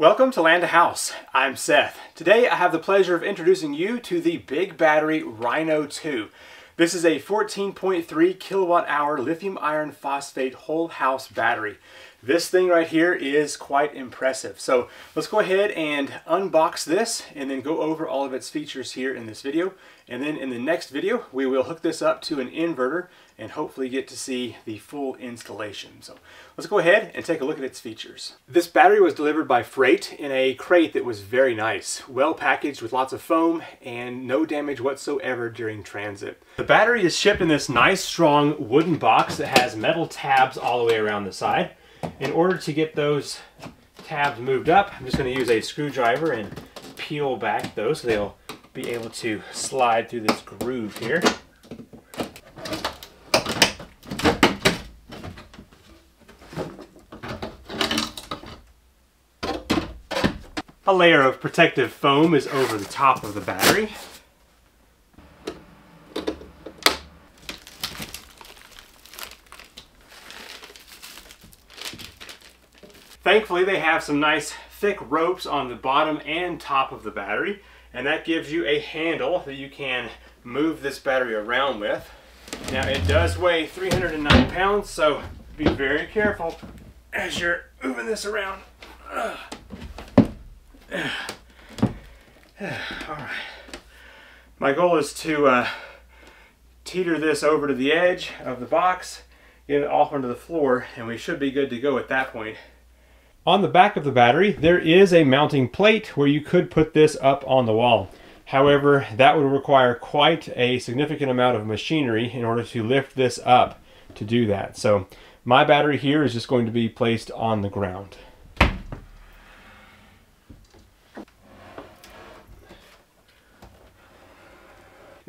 Welcome to Land to House. I'm Seth. Today I have the pleasure of introducing you to the Big Battery Rhino 2. This is a 14.3 kilowatt hour lithium iron phosphate whole house battery. This thing right here is quite impressive. So let's go ahead and unbox this and then go over all of its features here in this video. And then in the next video, we will hook this up to an inverter and hopefully get to see the full installation. So let's go ahead and take a look at its features. This battery was delivered by freight in a crate that was very nice, well packaged with lots of foam and no damage whatsoever during transit. The battery is shipped in this nice strong wooden box that has metal tabs all the way around the side. In order to get those tabs moved up, I'm just going to use a screwdriver and peel back those so they'll be able to slide through this groove here. A layer of protective foam is over the top of the battery. Thankfully they have some nice thick ropes on the bottom and top of the battery and that gives you a handle that you can move this battery around with. Now it does weigh 309 pounds so be very careful as you're moving this around. Alright. My goal is to uh, teeter this over to the edge of the box, get it off onto the floor, and we should be good to go at that point. On the back of the battery, there is a mounting plate where you could put this up on the wall. However, that would require quite a significant amount of machinery in order to lift this up to do that. So my battery here is just going to be placed on the ground.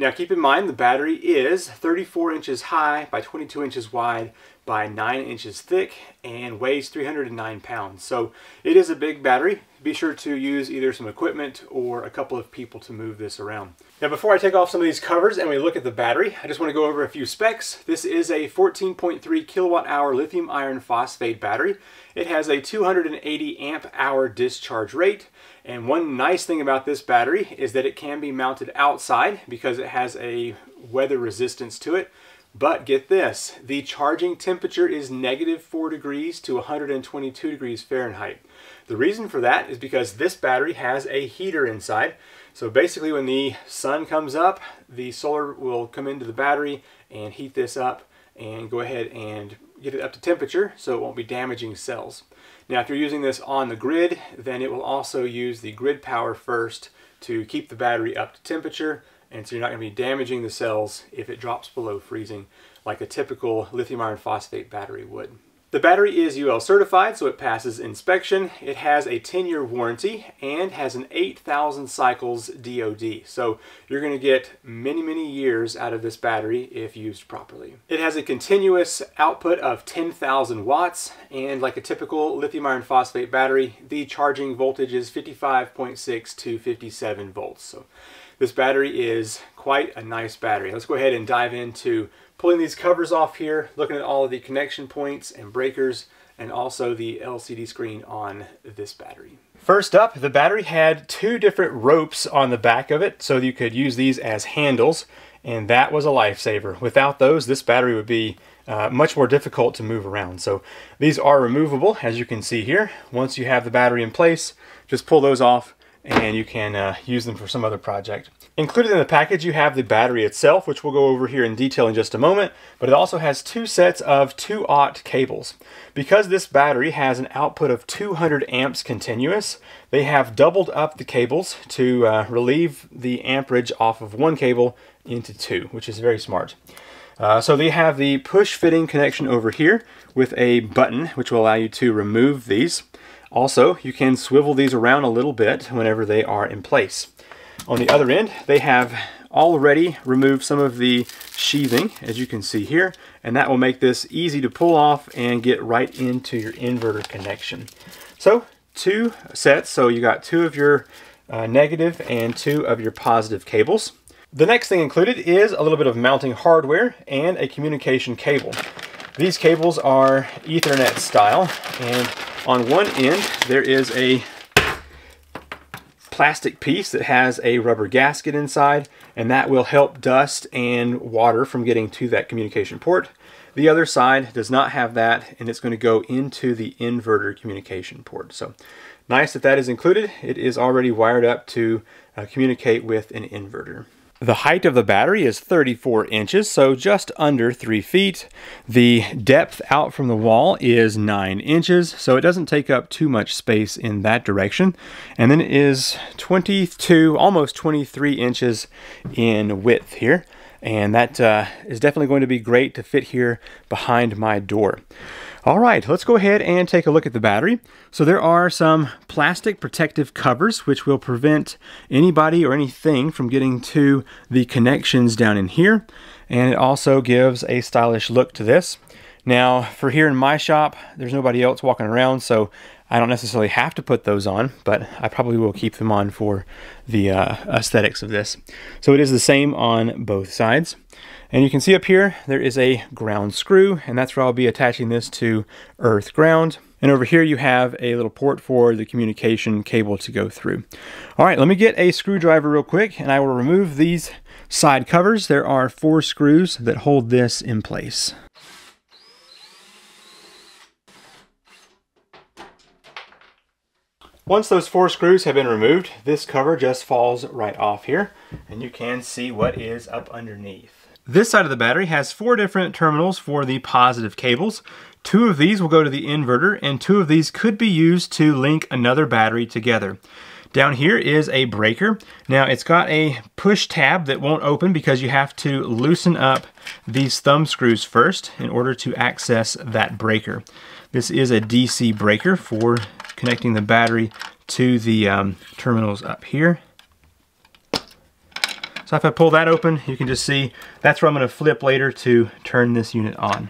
Now keep in mind the battery is 34 inches high by 22 inches wide by 9 inches thick and weighs 309 pounds. So it is a big battery. Be sure to use either some equipment or a couple of people to move this around. Now before I take off some of these covers and we look at the battery, I just want to go over a few specs. This is a 14.3 kilowatt hour lithium iron phosphate battery. It has a 280 amp hour discharge rate. And one nice thing about this battery is that it can be mounted outside because it has a weather resistance to it. But get this, the charging temperature is negative 4 degrees to 122 degrees Fahrenheit. The reason for that is because this battery has a heater inside. So basically when the sun comes up, the solar will come into the battery and heat this up and go ahead and get it up to temperature so it won't be damaging cells. Now if you're using this on the grid, then it will also use the grid power first to keep the battery up to temperature and so you're not going to be damaging the cells if it drops below freezing like a typical lithium iron phosphate battery would. The battery is UL certified, so it passes inspection. It has a 10-year warranty and has an 8,000 cycles DOD. So you're going to get many, many years out of this battery if used properly. It has a continuous output of 10,000 watts, and like a typical lithium iron phosphate battery, the charging voltage is 55.6 to 57 volts. So this battery is quite a nice battery. Let's go ahead and dive into pulling these covers off here, looking at all of the connection points and breakers, and also the LCD screen on this battery. First up, the battery had two different ropes on the back of it, so you could use these as handles, and that was a lifesaver. Without those, this battery would be uh, much more difficult to move around. So these are removable, as you can see here. Once you have the battery in place, just pull those off, and you can uh, use them for some other project. Included in the package you have the battery itself, which we'll go over here in detail in just a moment, but it also has two sets of 2-aught cables. Because this battery has an output of 200 amps continuous, they have doubled up the cables to uh, relieve the amperage off of one cable into two, which is very smart. Uh, so they have the push fitting connection over here with a button which will allow you to remove these. Also, you can swivel these around a little bit whenever they are in place. On the other end, they have already removed some of the sheathing, as you can see here, and that will make this easy to pull off and get right into your inverter connection. So, two sets, so you got two of your uh, negative and two of your positive cables. The next thing included is a little bit of mounting hardware and a communication cable. These cables are Ethernet style, and on one end there is a plastic piece that has a rubber gasket inside, and that will help dust and water from getting to that communication port. The other side does not have that, and it's going to go into the inverter communication port. So nice that that is included. It is already wired up to uh, communicate with an inverter. The height of the battery is 34 inches, so just under 3 feet. The depth out from the wall is 9 inches, so it doesn't take up too much space in that direction. And then it is 22, almost 23 inches in width here. And that uh, is definitely going to be great to fit here behind my door. All right, let's go ahead and take a look at the battery. So there are some plastic protective covers which will prevent anybody or anything from getting to the connections down in here. And it also gives a stylish look to this. Now, for here in my shop, there's nobody else walking around, so I don't necessarily have to put those on, but I probably will keep them on for the uh, aesthetics of this. So it is the same on both sides. And you can see up here, there is a ground screw, and that's where I'll be attaching this to earth ground. And over here you have a little port for the communication cable to go through. All right, let me get a screwdriver real quick, and I will remove these side covers. There are four screws that hold this in place. Once those four screws have been removed, this cover just falls right off here, and you can see what is up underneath. This side of the battery has four different terminals for the positive cables. Two of these will go to the inverter, and two of these could be used to link another battery together. Down here is a breaker. Now it's got a push tab that won't open because you have to loosen up these thumb screws first in order to access that breaker. This is a DC breaker for connecting the battery to the um, terminals up here. So if I pull that open, you can just see that's where I'm going to flip later to turn this unit on.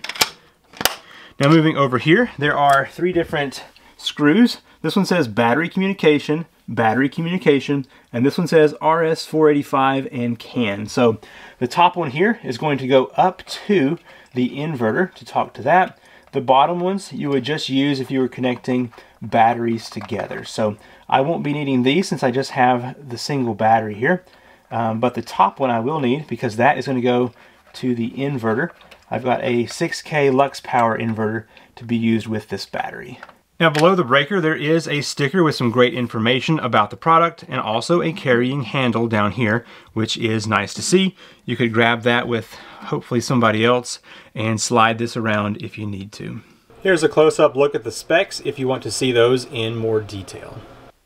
Now moving over here, there are three different screws. This one says battery communication, battery communication, and this one says RS485 and CAN. So the top one here is going to go up to the inverter to talk to that. The bottom ones you would just use if you were connecting batteries together. So I won't be needing these since I just have the single battery here. Um, but the top one I will need because that is going to go to the inverter. I've got a 6K Lux Power inverter to be used with this battery. Now below the breaker there is a sticker with some great information about the product and also a carrying handle down here which is nice to see. You could grab that with hopefully somebody else and slide this around if you need to. Here's a close-up look at the specs if you want to see those in more detail.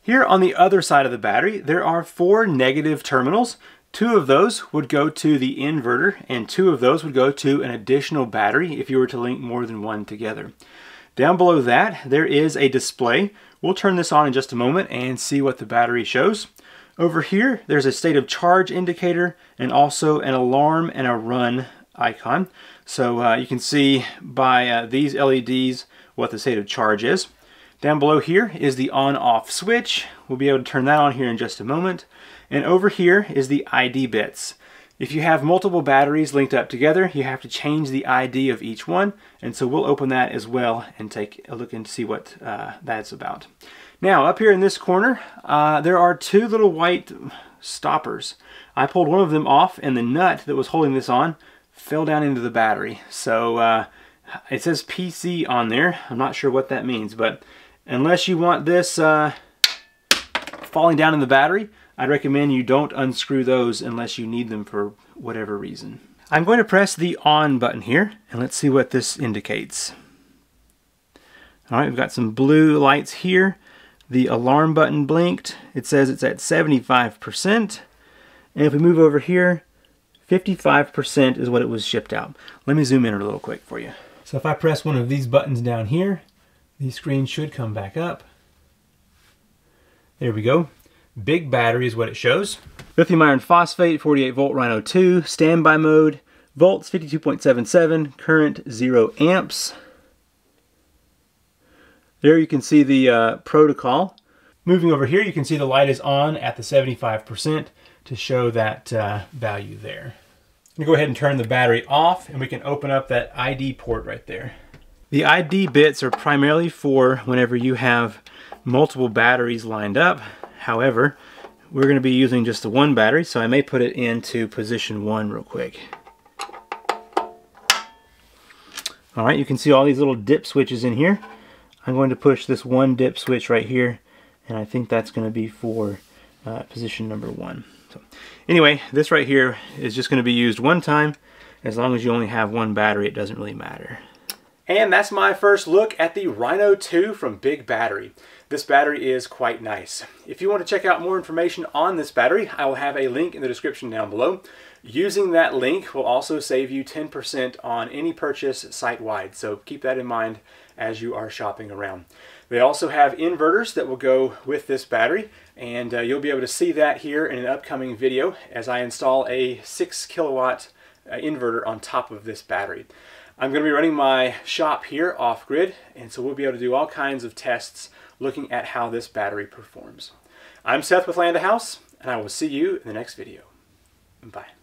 Here on the other side of the battery, there are four negative terminals. Two of those would go to the inverter and two of those would go to an additional battery if you were to link more than one together. Down below that, there is a display. We'll turn this on in just a moment and see what the battery shows. Over here, there's a state of charge indicator and also an alarm and a run icon. So uh, you can see by uh, these LEDs what the state of charge is. Down below here is the on-off switch. We'll be able to turn that on here in just a moment. And over here is the ID bits. If you have multiple batteries linked up together, you have to change the ID of each one. And so we'll open that as well and take a look and see what uh, that's about. Now, up here in this corner, uh, there are two little white stoppers. I pulled one of them off and the nut that was holding this on fell down into the battery. So uh, it says PC on there. I'm not sure what that means, but unless you want this uh, falling down in the battery, I'd recommend you don't unscrew those unless you need them for whatever reason. I'm going to press the on button here and let's see what this indicates. All right, we've got some blue lights here. The alarm button blinked. It says it's at 75%. And if we move over here, 55% is what it was shipped out. Let me zoom in a little quick for you. So if I press one of these buttons down here, the screen should come back up. There we go. Big battery is what it shows. Lithium iron phosphate, 48 volt Rhino 2, standby mode, volts 52.77, current 0 amps. There you can see the uh, protocol. Moving over here, you can see the light is on at the 75% to show that uh, value there. I'm gonna go ahead and turn the battery off and we can open up that ID port right there. The ID bits are primarily for whenever you have multiple batteries lined up. However, we're going to be using just the one battery, so I may put it into position one real quick. Alright, you can see all these little dip switches in here. I'm going to push this one dip switch right here, and I think that's going to be for uh, position number one. So, anyway, this right here is just going to be used one time. As long as you only have one battery, it doesn't really matter. And that's my first look at the Rhino 2 from Big Battery. This battery is quite nice. If you want to check out more information on this battery, I will have a link in the description down below. Using that link will also save you 10% on any purchase site-wide, so keep that in mind as you are shopping around. They also have inverters that will go with this battery, and uh, you'll be able to see that here in an upcoming video as I install a 6 kilowatt uh, inverter on top of this battery. I'm going to be running my shop here off-grid, and so we'll be able to do all kinds of tests looking at how this battery performs. I'm Seth with Land House, and I will see you in the next video. Bye.